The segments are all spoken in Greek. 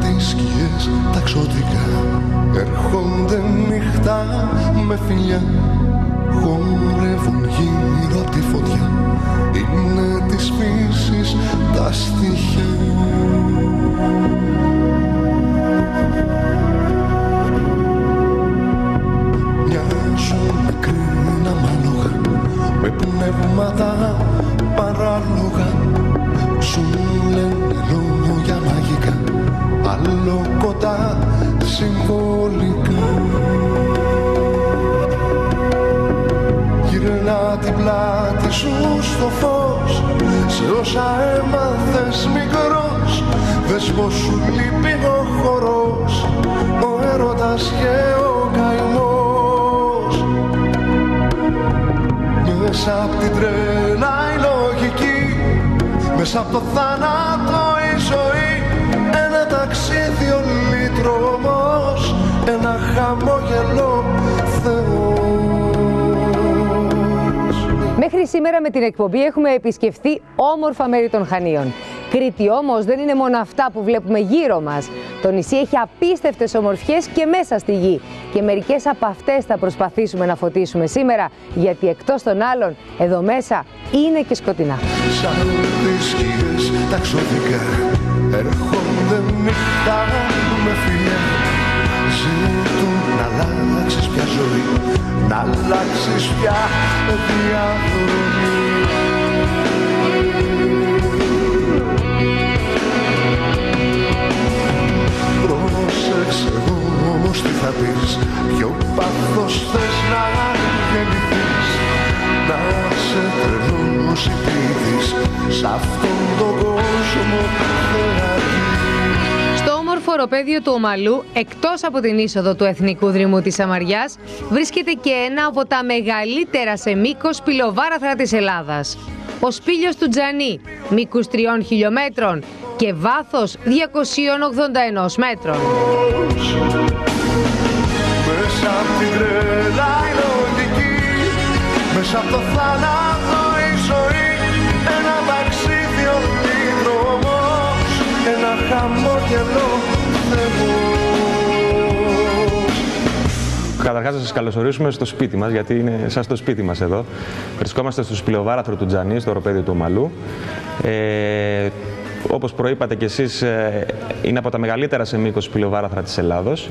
τις τα ταξωτικά Έρχονται νύχτα με φιλιά Χορεύουν γύρω από τη φωτιά. Είναι της φύσης τα στοιχεία. Την πλάτη σου στο φως. Σε όσα έμαθες μικρός Δες πως σου λείπει ο χορός. Ο έρωτας και ο καημός. Μέσα απ' την τρέλα η λογική Μέσα απ' το θάνατο η ζωή. Ένα ταξίδι ο λύτρομος Ένα χαμόγελο Μέχρι σήμερα με την εκπομπή έχουμε επισκεφθεί όμορφα μέρη των Χανίων. Κρήτη όμως δεν είναι μόνο αυτά που βλέπουμε γύρω μας. Το νησί έχει απίστευτες ομορφιές και μέσα στη γη. Και μερικές από αυτές θα προσπαθήσουμε να φωτίσουμε σήμερα, γιατί εκτός των άλλων, εδώ μέσα είναι και σκοτεινά. Σαν τις σκιές τα ξωτικά έρχονται νύχτα με φιλιά Ζητούν να αλλάξεις πια ζωή, να αλλάξεις πια διαδρομή θα πεις Ποιο πάθος θες να γεννηθείς Να σε τρελός υπήτης Σ' αυτόν τον κόσμο θεατής Στο όμορφο οροπέδιο του Ομαλού, εκτός από την είσοδο του Εθνικού Δρυμού της Σαμαριάς, βρίσκεται και ένα από τα μεγαλύτερα σε μήκος πυλοβάραθρα της Ελλάδας. Ο σπήλιος του Τζανί, μήκους 3 χιλιόμετρων και βάθος 281 μέτρων. Μέσα απ' την τρέλα η λογική Μέσα απ' το θάνατο η ζωή Ένα ταξίδι ο δρόμος Ένα χαμόγελο θεμός Καταρχάς, να σας καλωσορίσουμε στο σπίτι μας, γιατί είναι σαν στο σπίτι μας εδώ. Βρισκόμαστε στο σπηλαιοβάραθρο του Τζανί, στο οροπέδιο του Ομαλού. Ε, όπως προείπατε κι εσείς, ε, είναι από τα μεγαλύτερα σε μήκος σπηλαιοβάραθρα της Ελλάδος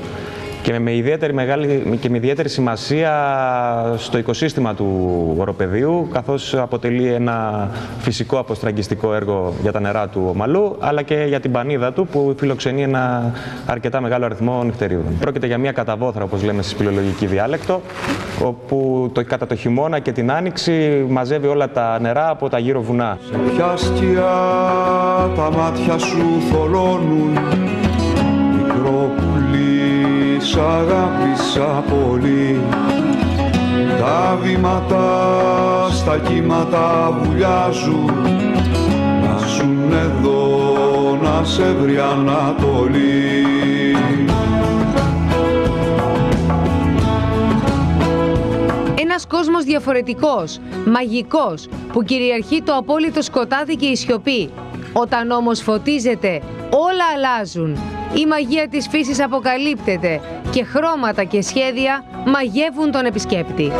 και με, ιδιαίτερη μεγάλη, και με ιδιαίτερη σημασία στο οικοσύστημα του οροπεδίου, καθώς αποτελεί ένα φυσικό αποστραγγιστικό έργο για τα νερά του ομαλού, αλλά και για την πανίδα του, που φιλοξενεί ένα αρκετά μεγάλο αριθμό νυχτερίδων. Πρόκειται για μια καταβόθρα, όπως λέμε στη σπηλολογική διάλεκτο, όπου το, κατά το χειμώνα και την άνοιξη μαζεύει όλα τα νερά από τα γύρω βουνά. Ποια σκιά τα μάτια σου θολώνουν Μικρό πουλί σ' αγάπησα πολύ Τα βήματα στα κύματα βουλιάζουν Να ζουν εδώ να σε βρει Ανατολή Ένας κόσμος διαφορετικός, μαγικός, που κυριαρχεί το απόλυτο σκοτάδι και η σιωπή. Όταν όμως φωτίζεται, όλα αλλάζουν. Η μαγεία της φύσης αποκαλύπτεται και χρώματα και σχέδια μαγεύουν τον επισκέπτη.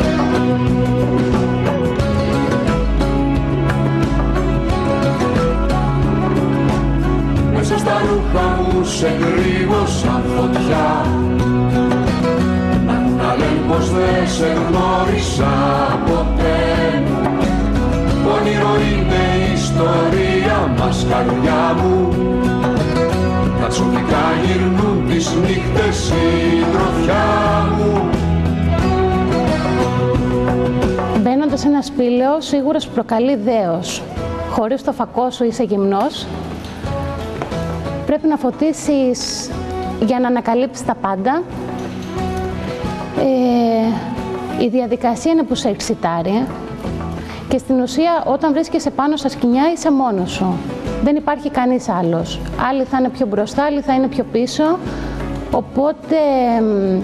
Μέσα στα ρούχα μου σε κρύβω σαν φωτιά. Να λένε πως δεν σε γνώρισα ποτέ. Μου Όνειρο είναι η ιστορία μας καρδιά μου Τα τσουπικά γυρνούν τις νύχτες η τροφιά μου Μπαίνοντας σε ένα σπήλαιο, σίγουρα σου προκαλεί δέος. Χωρίς το φακό σου είσαι γυμνός. Πρέπει να φωτίσεις για να ανακαλύψεις τα πάντα. Ε, η διαδικασία είναι που σε εξητάρει. Και στην ουσία, όταν βρίσκεσαι πάνω στα σκηνιά, είσαι μόνος σου. Δεν υπάρχει κανείς άλλος. Άλλοι θα είναι πιο μπροστά, άλλοι θα είναι πιο πίσω. Οπότε, μ,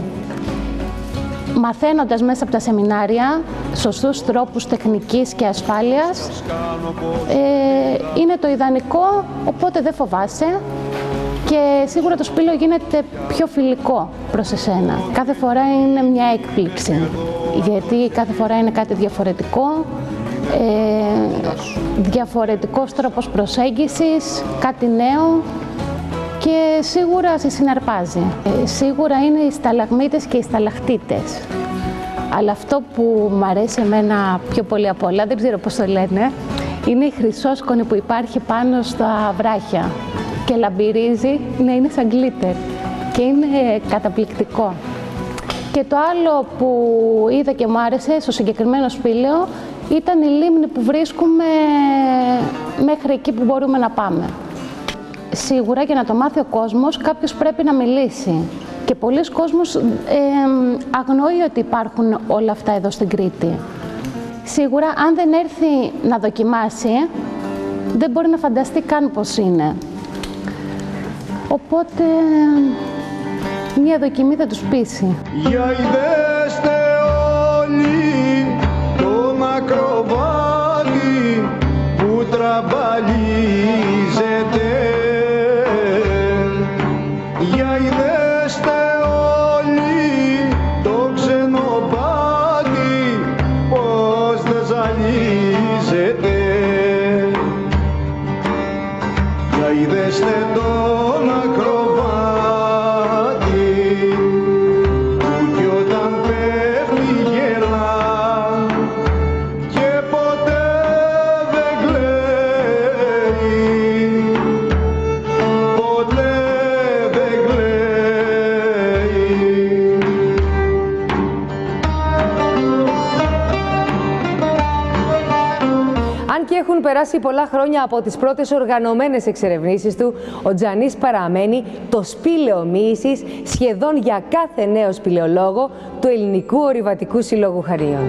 μαθαίνοντας μέσα από τα σεμινάρια σωστούς τρόπους τεχνικής και ασφάλειας, ε, είναι το ιδανικό, οπότε δεν φοβάσαι και σίγουρα το σπήλαιο γίνεται πιο φιλικό προς εσένα. Κάθε φορά είναι μια έκπληξη, γιατί κάθε φορά είναι κάτι διαφορετικό, ε, διαφορετικός τρόπος προσέγγισης, κάτι νέο και σίγουρα σε συναρπάζει. Ε, σίγουρα είναι οι σταλαγμίτες και οι σταλαχτίτες. Αλλά αυτό που μου αρέσει εμένα πιο πολύ από όλα, δεν ξέρω πώς το λένε, είναι η χρυσόσκονη που υπάρχει πάνω στα βράχια και λαμπυρίζει, ναι, είναι σαν γκλίτερ και είναι καταπληκτικό. Και το άλλο που είδα και μου άρεσε στο συγκεκριμένο σπήλαιο ήταν η λίμνη που βρίσκουμε μέχρι εκεί που μπορούμε να πάμε. Σίγουρα για να το μάθει ο κόσμος κάποιος πρέπει να μιλήσει και πολλοί κόσμος ε, αγνοεί ότι υπάρχουν όλα αυτά εδώ στην Κρήτη. Σίγουρα αν δεν έρθει να δοκιμάσει δεν μπορεί να φανταστεί καν πώς είναι. Οπότε μια δοκιμή θα τους πείσει. Για είδεστε όλοι τον ακροβάτη που τραμπαλίζεται. Για είδεστε όλοι και έχουν περάσει πολλά χρόνια από τις πρώτες οργανωμένες εξερευνήσεις του, ο Τζανής παραμένει το σπήλαιο μοίησης σχεδόν για κάθε νέο σπηλαιολόγο του Ελληνικού Ορειβατικού Συλλόγου Χαρίων.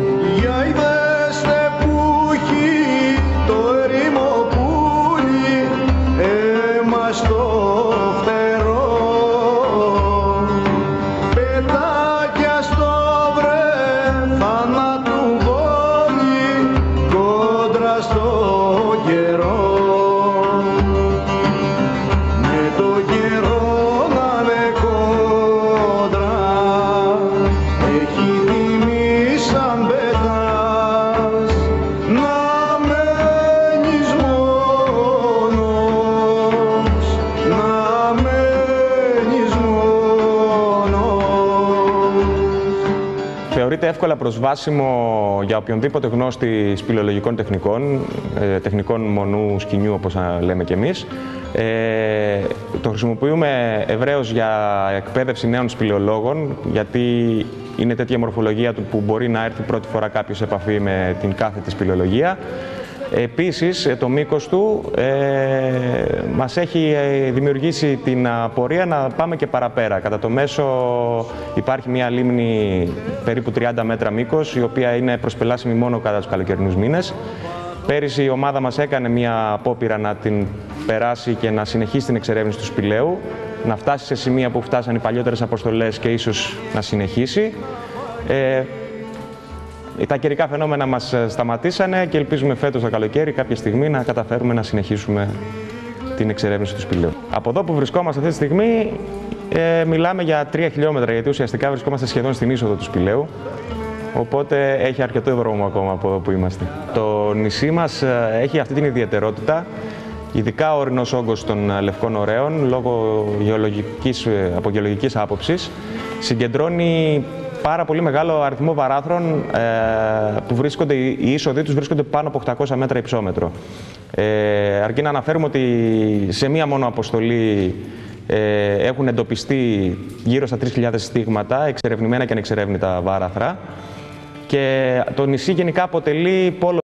Θεωρείται εύκολα προσβάσιμο για οποιονδήποτε γνώστη σπηλαιολογικών τεχνικών, ε, τεχνικών μονού σκηνιού όπως α, λέμε κι εμείς. Ε, το χρησιμοποιούμε ευρέως για εκπαίδευση νέων σπηλαιολόγων, γιατί είναι τέτοια μορφολογία του που μπορεί να έρθει πρώτη φορά κάποιος σε επαφή με την κάθετη σπηλαιολογία. Επίσης, ε, το μήκος του ε, μας έχει ε, δημιουργήσει την απορία να πάμε και παραπέρα. Κατά το μέσο υπάρχει μια λίμνη περίπου 30 μέτρα μήκος, η οποία είναι προσπελάσιμη μόνο κατά τους καλοκαιρινούς μήνες. Πέρυσι η ομάδα μας έκανε μια απόπειρα να την περάσει και να συνεχίσει την εξερεύνηση του σπηλαίου, να φτάσει σε σημεία που φτάσαν οι παλιότερες αποστολές και ίσως να συνεχίσει. Ε, τα καιρικά φαινόμενα μας ε, σταματήσανε και ελπίζουμε φέτος το καλοκαίρι κάποια στιγμή να καταφέρουμε να συνεχίσουμε την εξερεύνηση του σπηλαίου. Από εδώ που βρισκόμαστε αυτή τη στιγμή ε, μιλάμε για 3 χιλιόμετρα γιατί ουσιαστικά βρισκόμαστε σχεδόν στην είσοδο του σπηλαίου οπότε έχει αρκετό δρόμο ακόμα από εδώ που είμαστε. Το νησί μας ε, έχει αυτή την ιδιαιτερότητα ειδικά ο ορεινός όγκος των ε, λευκών ωραίων λόγω γεωλογικής, ε, από γεωλογικής άποψης συγκεντρώνει πάρα πολύ μεγάλο αριθμό βαράθρων ε, που βρίσκονται, οι είσοδοι τους βρίσκονται πάνω από 800 μέτρα υψόμετρο. Ε, αρκεί να αναφέρουμε ότι σε μία μόνο αποστολή ε, έχουν εντοπιστεί γύρω στα 3.000 στίγματα, εξερευνημένα και ανεξερεύνητα βάραθρα και το νησί γενικά αποτελεί πόλο